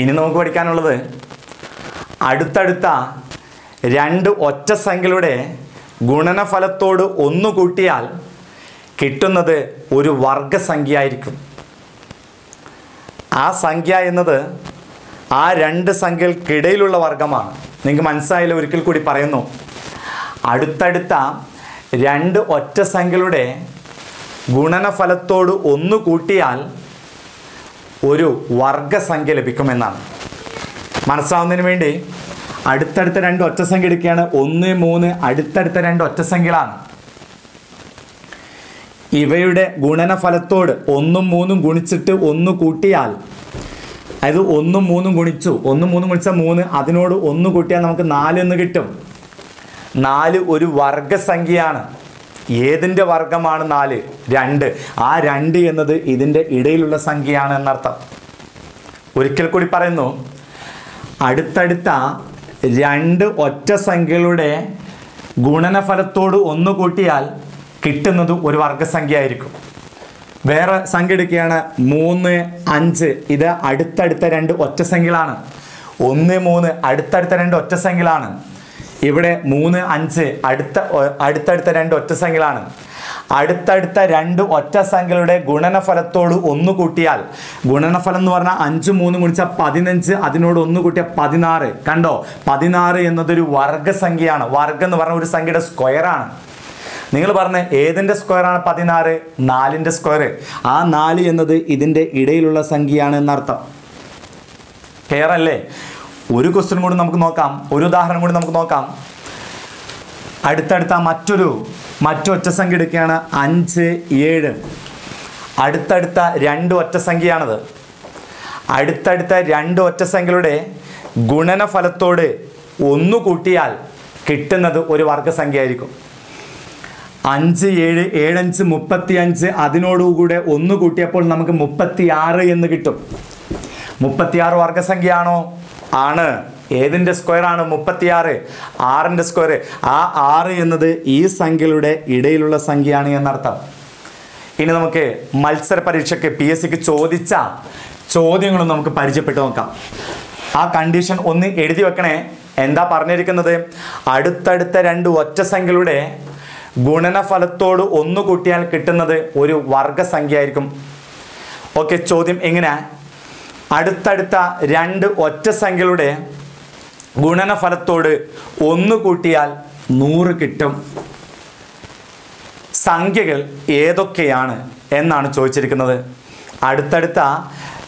ഇനി നമുക്ക് പഠിക്കാനുള്ളത് അടുത്തടുത്ത രണ്ട് ഒറ്റ സംഖ്യകളുടെ ഗുണനഫലത്തോട് ഒന്ന് കൂട്ടിയാൽ കിട്ടുന്നത് ഒരു വർഗസംഖ്യ ആയിരിക്കും ആ സംഖ്യ എന്നത് ആ രണ്ട് സംഖ്യകൾക്കിടയിലുള്ള വർഗമാണ്. നിങ്ങൾക്ക് മനസ്സിലായില്ല ഒരിക്കൽ കൂടി പറയുന്നു. അടുത്തടുത്ത രണ്ട് ഒറ്റ സംഖ്യകളുടെ ഗുണനഫലത്തോട് ഒന്ന് കൂട്ടിയാൽ ഒരു വർഗസംഖ്യ ലഭിക്കുമെന്നാണ്. മനസ്സിലാവുന്നതിന് വേണ്ടി അടുത്തടുത്ത രണ്ട് ഒറ്റസംഖ്യ എടുക്കുകയാണ്. ഒന്ന് മൂന്ന് അടുത്തടുത്ത രണ്ട് ഒറ്റസംഖ്യകളാണ്. ഇവയുടെ ഗുണനഫലത്തോട് ഒന്നും മൂന്നും ഗുണിച്ചിട്ട് ഒന്ന് കൂട്ടിയാൽ അതായത് ഒന്നും മൂന്നും ഗുണിച്ചു. ഒന്നും മൂന്നും ഗുണിച്ചാൽ മൂന്ന്. അതിനോട് ഒന്ന് കൂട്ടിയാൽ നമുക്ക് നാല് എന്ന് കിട്ടും. നാല് ഒരു വർഗസംഖ്യയാണ്. ഏതിന്റെ വർഗമാണ് നാല്? രണ്ട്. ആ രണ്ട് എന്നത് ഇതിന്റെ ഇടയിലുള്ള സംഖ്യയാണ് എന്നർത്ഥം. ഒരിക്കൽ കൂടി പറയുന്നു അടുത്തടുത്ത രണ്ട് ഒറ്റ സംഖ്യകളുടെ ഗുണനഫലത്തോട് ഒന്ന് കൂട്ടിയാൽ കിട്ടുന്നത് ഒരു വർഗസംഖ്യ ആയിരിക്കും വേറെ സംഖ്യ എടുക്കുകയാണ് മൂന്ന് അഞ്ച്. ഇത് അടുത്തടുത്ത രണ്ട് ഒറ്റ സംഖ്യകളാണ്. ഒന്ന് മൂന്ന് അടുത്തടുത്ത രണ്ട് ഒറ്റ സംഖ്യകളാണ്. ഇവിടെ മൂന്ന് അഞ്ച് അടുത്ത അടുത്തടുത്ത രണ്ട് ഒറ്റ സംഖ്യകളാണ്. അടുത്തടുത്ത രണ്ട് ഒറ്റ സംഖ്യകളുടെ ഗുണനഫലത്തോട് ഒന്ന് കൂട്ടിയാൽ ഗുണനഫലം എന്ന് പറഞ്ഞാൽ അഞ്ച് മൂന്ന് ഗുണിച്ചാൽ പതിനഞ്ച് അതിനോട് ഒന്ന് കൂട്ടിയാൽ പതിനാറ്. കണ്ടോ? പതിനാറ് എന്നതൊരു വർഗസംഖ്യയാണ് വർഗം എന്ന് പറഞ്ഞ ഒരു സംഖ്യയുടെ സ്ക്വയറാണ് നിങ്ങൾ പറഞ്ഞ ഏതിന്റെ സ്ക്വയറാണ് പതിനാറ്? നാലിന്റെ സ്ക്വയർ ആ നാല് എന്നത് ഇതിന്റെ ഇടയിലുള്ള സംഖ്യയാണ് എന്നർത്ഥം. ക്ലിയർ അല്ലേ? ഒരു ക്വസ്റ്റ്യൻ കൂടി നമുക്ക് നോക്കാം. ഒരു ഉദാഹരണം കൂടി നമുക്ക് നോക്കാം. അടുത്തടുത്ത മറ്റൊരു മറ്റൊറ്റ സംഖ്യ എടുക്കുകയാണ് അഞ്ച് ഏഴ്. അടുത്തടുത്ത രണ്ട് ഒറ്റ സംഖ്യയാണത്. അടുത്തടുത്ത രണ്ട് ഒറ്റ സംഖ്യകളുടെ ഗുണനഫലത്തോട് ഒന്ന് കൂട്ടിയാൽ കിട്ടുന്നത് ഒരു വർഗസംഖ്യ ആയിരിക്കും അഞ്ച് ഏഴ് ഏഴഞ്ച് മുപ്പത്തി അഞ്ച് അതിനോടുകൂടെ ഒന്ന് കൂട്ടിയപ്പോൾ നമുക്ക് മുപ്പത്തി ആറ് എന്ന് കിട്ടും. മുപ്പത്തിയാറ് വർഗസംഖ്യയാണോ? ആണ്. ഏതിന്റെ സ്ക്വയറാണ് മുപ്പത്തിയാറ്? ആറിന്റെ സ്ക്വയർ ആ ആറ് എന്നത് ഈ സംഖ്യകളുടെ ഇടയിലുള്ള സംഖ്യയാണ് എന്നർത്ഥം. ഇനി നമുക്ക് മത്സര പരീക്ഷയ്ക്ക് പി എസ് സിക്ക് ചോദിച്ച ചോദ്യങ്ങളും നമുക്ക് പരിചയപ്പെട്ട് നോക്കാം. ആ കണ്ടീഷൻ ഒന്ന് എഴുതി വെക്കണേ. എന്താ പറഞ്ഞിരിക്കുന്നത്? അടുത്തടുത്ത രണ്ട് ഒറ്റ സംഖ്യകളുടെ ഗുണനഫലത്തോട് ഒന്ന് കൂട്ടിയാൽ കിട്ടുന്നത് ഒരു വർഗസംഖ്യ ആയിരിക്കും ഓക്കെ ചോദ്യം എങ്ങനെ അടുത്തടുത്ത രണ്ട് ഒറ്റ സംഖ്യകളുടെ ഗുണനഫലത്തോട് ഒന്ന് കൂട്ടിയാൽ നൂറ് കിട്ടും. സംഖ്യകൾ ഏതൊക്കെയാണ് എന്നാണ് ചോദിച്ചിരിക്കുന്നത്. അടുത്തടുത്ത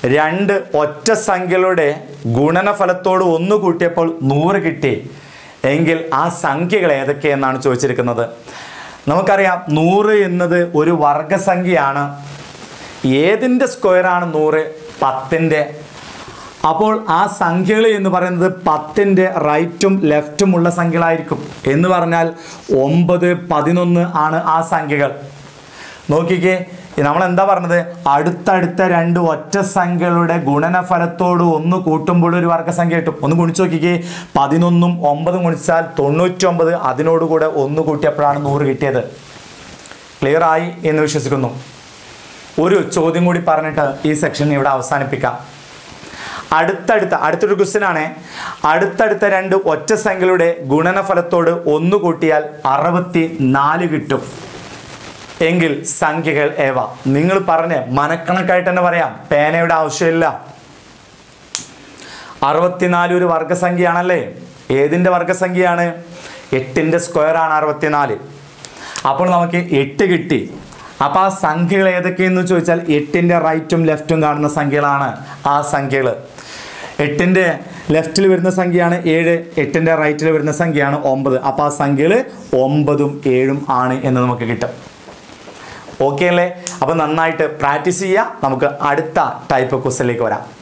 രണ്ട് ഒറ്റ സംഖ്യകളുടെ ഗുണനഫലത്തോട് ഒന്ന് കൂട്ടിയപ്പോൾ നൂറ് കിട്ടി. എങ്കിൽ ആ സംഖ്യകൾ ഏതൊക്കെയെന്നാണ് ചോദിച്ചിരിക്കുന്നത്. നമുക്കറിയാം നൂറ് എന്നത് ഒരു വർഗസംഖ്യയാണ്. ഏതിന്റെ സ്ക്വയറാണ് നൂറ്? പത്തിന്റെ അപ്പോൾ ആ സംഖ്യകൾ എന്ന് പറയുന്നത് പത്തിന്റെ റൈറ്റും ലെഫ്റ്റും ഉള്ള സംഖ്യകളായിരിക്കും. എന്ന് പറഞ്ഞാൽ ഒമ്പത് പതിനൊന്ന് ആണ് ആ സംഖ്യകൾ. നോക്കിക്കേ നമ്മൾ എന്താ പറഞ്ഞത്? അടുത്തടുത്ത രണ്ട് ഒറ്റ സംഖ്യകളുടെ ഗുണനഫലത്തോട് ഒന്ന് കൂട്ടുമ്പോൾ ഒരു വർഗസംഖ്യ കിട്ടും. ഒന്ന് ഗുണിച്ചു നോക്കിക്കേ പതിനൊന്നും ഒമ്പതും ഗുണിച്ചാൽ തൊണ്ണൂറ്റൊമ്പത്. അതിനോടുകൂടെ ഒന്ന് കൂട്ടിയപ്പോഴാണ് നൂറ് കിട്ടിയത്. ക്ലിയർ ആയി എന്ന് വിശ്വസിക്കുന്നു. ഒരു ചോദ്യം കൂടി പറഞ്ഞിട്ട് ഈ സെക്ഷൻ ഇവിടെ അവസാനിപ്പിക്കാം. അടുത്തടുത്ത അടുത്തൊരു ക്വസ്റ്റ്യൻ ആണ്. അടുത്തടുത്ത രണ്ട് ഒറ്റ സംഖ്യകളുടെ ഗുണനഫലത്തോട് ഒന്ന് കൂട്ടിയാൽ അറുപത്തി നാല് കിട്ടും. എങ്കിൽ സംഖ്യകൾ ഏവ? നിങ്ങൾ പറഞ്ഞ് മനക്കണക്കായിട്ട് തന്നെ പറയാം. പേനയുടെ ആവശ്യമില്ല. അറുപത്തിനാല് ഒരു വർഗസംഖ്യയാണല്ലേ? ഏതിന്റെ വർഗസംഖ്യയാണ്? എട്ടിന്റെ സ്ക്വയറാണ് അറുപത്തിനാല്. അപ്പോൾ നമുക്ക് എട്ട് കിട്ടി. അപ്പോൾ ആ സംഖ്യകൾ ഏതൊക്കെയെന്ന് ചോദിച്ചാൽ എട്ടിന്റെ റൈറ്റും ലെഫ്റ്റും കാണുന്ന സംഖ്യകളാണ് ആ സംഖ്യകൾ എട്ടിന്റെ ലെഫ്റ്റിൽ വരുന്ന സംഖ്യയാണ് ഏഴ് എട്ടിന്റെ റൈറ്റിൽ വരുന്ന സംഖ്യയാണ് ഒമ്പത്. അപ്പോൾ ആ സംഖ്യകൾ ഒമ്പതും ഏഴും ആണ് എന്ന് നമുക്ക് കിട്ടും. ഓക്കെ അല്ലേ? അപ്പോൾ നന്നായിട്ട് പ്രാക്ടീസ് ചെയ്യുക നമുക്ക് അടുത്ത ടൈപ്പ് ക്വസ്റ്റിലേക്ക് വരാം.